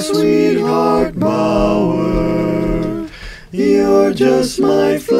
sweetheart bower. You're just my flower.